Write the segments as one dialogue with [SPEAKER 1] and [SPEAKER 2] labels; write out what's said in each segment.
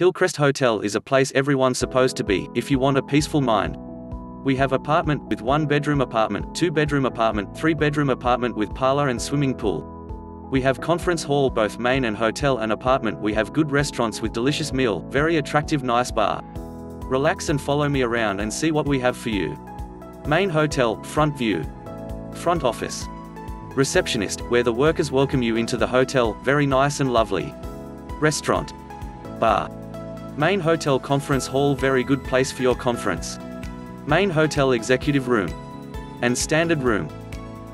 [SPEAKER 1] Hillcrest Hotel is a place everyone's supposed to be, if you want a peaceful mind. We have apartment with one bedroom apartment, two bedroom apartment, three bedroom apartment with parlor and swimming pool. We have conference hall both main and hotel and apartment we have good restaurants with delicious meal, very attractive nice bar. Relax and follow me around and see what we have for you. Main hotel, front view. Front office. Receptionist, where the workers welcome you into the hotel, very nice and lovely. Restaurant. Bar. Main hotel conference hall very good place for your conference. Main hotel executive room. And standard room.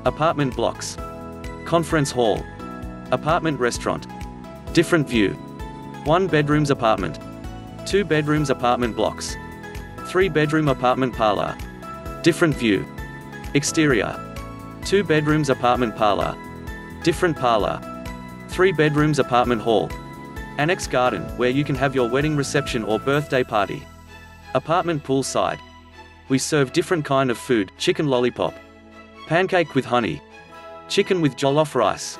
[SPEAKER 1] Apartment blocks. Conference hall. Apartment restaurant. Different view. One bedrooms apartment. Two bedrooms apartment blocks. Three bedroom apartment parlor. Different view. Exterior. Two bedrooms apartment parlor. Different parlor. Three bedrooms apartment hall. Annex garden, where you can have your wedding reception or birthday party. Apartment poolside. We serve different kind of food, chicken lollipop. Pancake with honey. Chicken with jollof rice.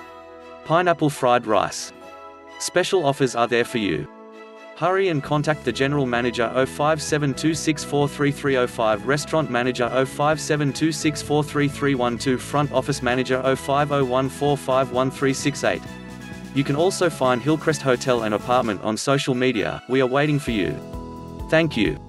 [SPEAKER 1] Pineapple fried rice. Special offers are there for you. Hurry and contact the General Manager 0572643305 Restaurant Manager 0572643312 Front Office Manager 0501451368 You can also find Hillcrest Hotel and Apartment on social media, we are waiting for you. Thank you.